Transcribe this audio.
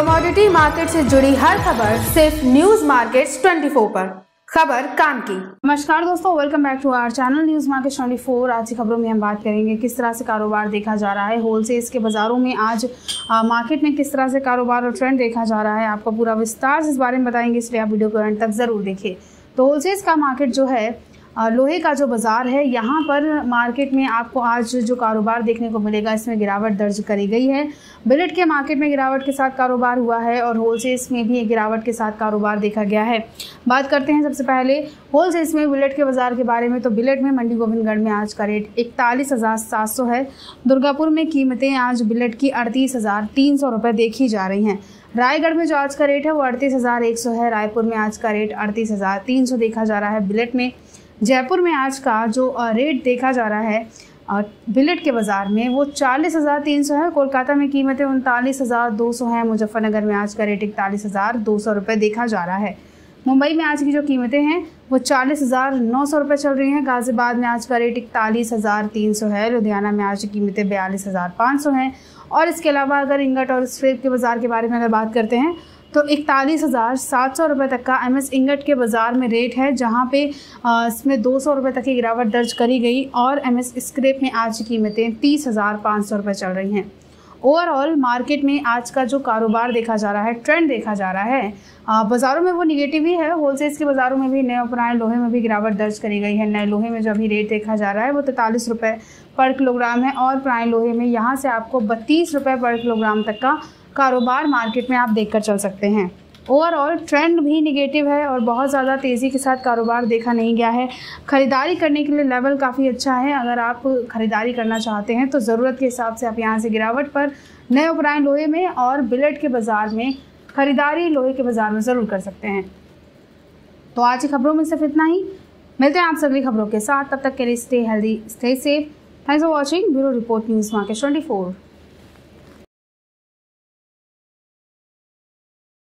Commodity market से जुड़ी हर खबर सिर्फ़ न्यूज़ मार्केट्स 24 पर। खबर काम की। नमस्कार दोस्तों welcome back to our channel news market 24 आज की खबरों में हम बात करेंगे किस तरह से कारोबार देखा जा रहा है। होलसेल्स के बाजारों में आज आ, मार्केट में किस तरह से कारोबार और ट्रेंड देखा जा रहा है आपको पूरा विस्तार से इस बारे में बताएँगे। इसलिए आप वीडियो को एंड तक ज़रूर देखिए। तो होलसेल्स का मार्केट जो है लोहे का जो बाज़ार है, यहाँ पर मार्केट में आपको आज जो कारोबार देखने को मिलेगा, इसमें गिरावट दर्ज करी गई है। बिलेट के मार्केट में गिरावट के साथ कारोबार हुआ है और होलसेल्स में भी गिरावट के साथ कारोबार देखा गया है। बात करते हैं सबसे पहले, होलसेल्स में बिलेट के बाज़ार के बारे में तो बिलेट में मंडी गोविंदगढ़ में आज का रेट इकतालीस हज़ार सात सौ है। दुर्गापुर में कीमतें आज बिलेट की अड़तीस हज़ार तीन सौ रुपये देखी जा रही हैं। रायगढ़ में जो आज का रेट है, वो अड़तीस हज़ार एक सौ है। रायपुर में आज का रेट अड़तीस हज़ार तीन सौ देखा जा रहा है बिलेट में। जयपुर में आज का जो रेट देखा जा रहा है बिलेट के बाज़ार में, वो चालीस हज़ार तीन सौ है। कोलकाता में कीमतें उनतालीस हज़ार दो सौ है। मुजफ्फरनगर में आज का रेट इकतालीस हज़ार दो सौ रुपये देखा जा रहा है। मुंबई में आज की जो कीमतें हैं, वो चालीस हज़ार नौ सौ रुपये चल रही हैं। गाज़ियाबाद में आज का रेट इकतालीस हज़ार तीन सौ है। लुधियाना में आज की कीमतें बयालीस हज़ार पाँच सौ हैं। और इसके अलावा अगर इंगट और स्ट्रेप के बाज़ार के बारे में अगर बात करते हैं तो इकतालीस हज़ार सात सौ रुपये तक का एम एस इंगट के बाज़ार में रेट है, जहाँ पे इसमें दो सौ रुपये तक की गिरावट दर्ज करी गई और एम एस स्क्रेप में आज की कीमतें तीस हज़ार पाँच सौ रुपये चल रही हैं। ओवरऑल मार्केट में आज का जो कारोबार देखा जा रहा है, ट्रेंड देखा जा रहा है बाज़ारों में वो निगेटिव ही है, होलसेल्स के बाज़ारों में भी नए पुराने लोहे में भी गिरावट दर्ज करी गई है, नए लोहे में जो अभी रेट देखा जा रहा है, वो तैंतालीस रुपये पर किलोग्राम है और पुराने लोहे में यहाँ से आपको बत्तीस रुपये पर किलोग्राम तक का कारोबार मार्केट में आप देखकर चल सकते हैं। ओवरऑल ट्रेंड भी निगेटिव है और बहुत ज़्यादा तेज़ी के साथ कारोबार देखा नहीं गया है। ख़रीदारी करने के लिए लेवल काफ़ी अच्छा है। अगर आप ख़रीदारी करना चाहते हैं तो ज़रूरत के हिसाब से आप यहाँ से गिरावट पर नए उपरायन लोहे में और बिलेट के बाज़ार में ख़रीदारी लोहे के बाज़ार में ज़रूर कर सकते हैं। तो आज की खबरों में सिर्फ़ इतना ही। मिलते हैं आप सभी खबरों के साथ। तब तक के लिए stay healthy stay safe thanks for watching bureau report news market twenty